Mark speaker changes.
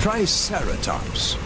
Speaker 1: Triceratops.